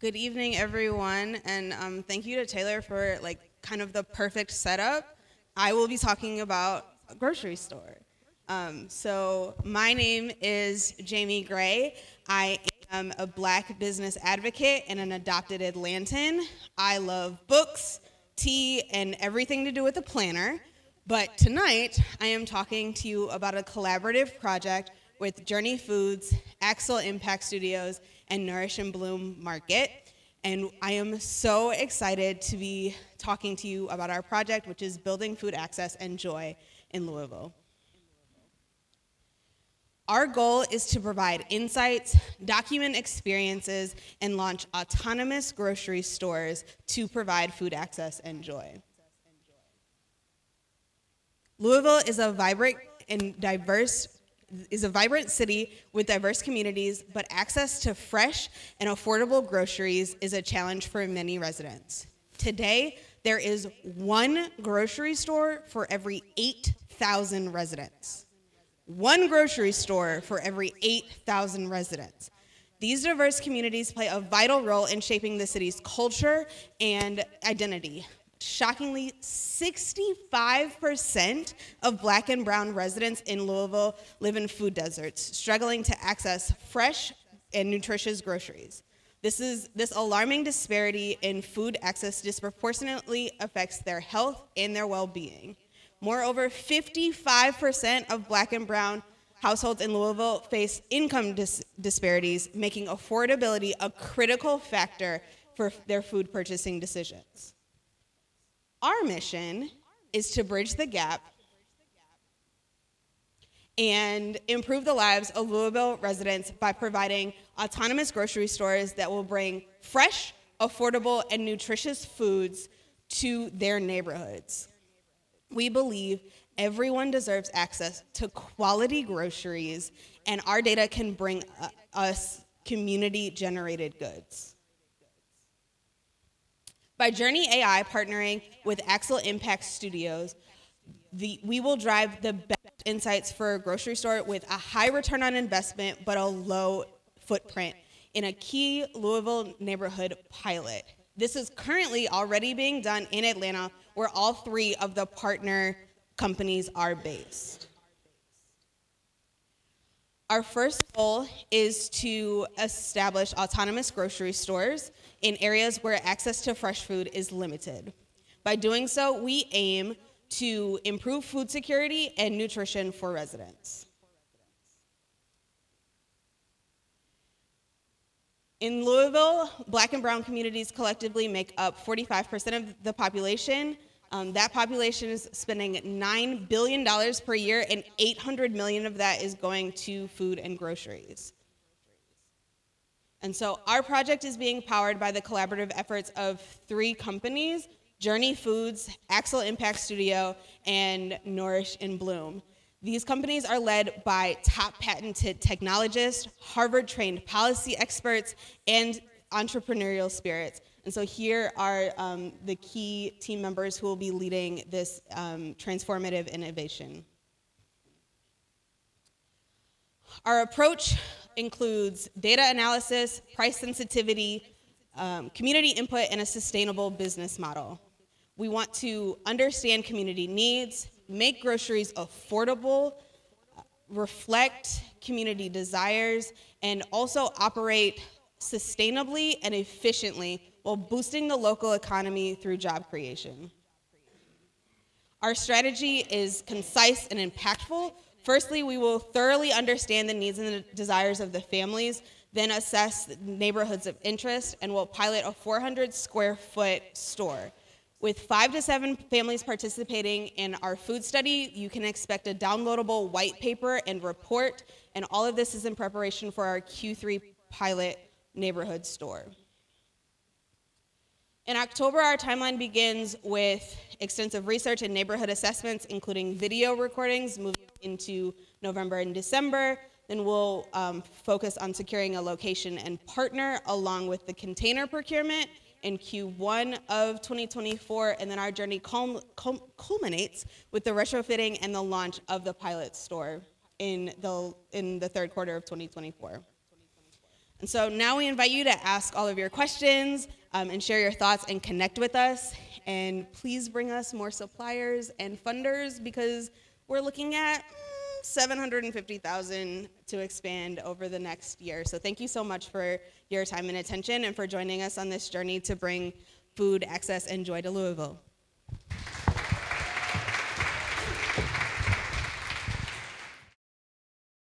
Good evening, everyone, and um, thank you to Taylor for like kind of the perfect setup. I will be talking about a grocery store. Um, so my name is Jamie Gray. I am a black business advocate and an adopted Atlantan. I love books, tea, and everything to do with a planner. But tonight, I am talking to you about a collaborative project with Journey Foods, Axel Impact Studios, and Nourish and Bloom Market. And I am so excited to be talking to you about our project, which is Building Food Access and Joy in Louisville. Our goal is to provide insights, document experiences, and launch autonomous grocery stores to provide food access and joy. Louisville is a vibrant and diverse is a vibrant city with diverse communities, but access to fresh and affordable groceries is a challenge for many residents. Today, there is one grocery store for every 8,000 residents. One grocery store for every 8,000 residents. These diverse communities play a vital role in shaping the city's culture and identity. Shockingly, 65% of black and brown residents in Louisville live in food deserts, struggling to access fresh and nutritious groceries. This, is, this alarming disparity in food access disproportionately affects their health and their well being. Moreover, 55% of black and brown households in Louisville face income dis- disparities, making affordability a critical factor for their food purchasing decisions. Our mission is to bridge the gap and improve the lives of Louisville residents by providing autonomous grocery stores that will bring fresh, affordable, and nutritious foods to their neighborhoods. We believe everyone deserves access to quality groceries, and our data can bring uh, us community generated goods. By Journey AI partnering with Axel Impact Studios, the, we will drive the best insights for a grocery store with a high return on investment but a low footprint in a key Louisville neighborhood pilot. This is currently already being done in Atlanta, where all three of the partner companies are based. Our first goal is to establish autonomous grocery stores in areas where access to fresh food is limited. By doing so, we aim to improve food security and nutrition for residents. In Louisville, black and brown communities collectively make up 45% of the population. Um, that population is spending $9 billion per year, and 800 million of that is going to food and groceries. And so our project is being powered by the collaborative efforts of three companies Journey Foods, Axel Impact Studio, and Nourish and Bloom. These companies are led by top patented technologists, Harvard trained policy experts, and entrepreneurial spirits. And so here are um, the key team members who will be leading this um, transformative innovation. Our approach includes data analysis, price sensitivity, um, community input, and a sustainable business model. We want to understand community needs, make groceries affordable, reflect community desires, and also operate sustainably and efficiently while boosting the local economy through job creation. Our strategy is concise and impactful Firstly, we will thoroughly understand the needs and the desires of the families, then assess neighborhoods of interest, and will pilot a 400 square foot store. With five to seven families participating in our food study, you can expect a downloadable white paper and report, and all of this is in preparation for our Q3 pilot neighborhood store. In October, our timeline begins with extensive research and neighborhood assessments, including video recordings, moving into November and December. Then we'll um, focus on securing a location and partner along with the container procurement in Q1 of 2024. And then our journey cul- cul- culminates with the retrofitting and the launch of the pilot store in the, in the third quarter of 2024. And so now we invite you to ask all of your questions um, and share your thoughts and connect with us. And please bring us more suppliers and funders because we're looking at mm, 750,000 to expand over the next year. So thank you so much for your time and attention and for joining us on this journey to bring food access and joy to Louisville.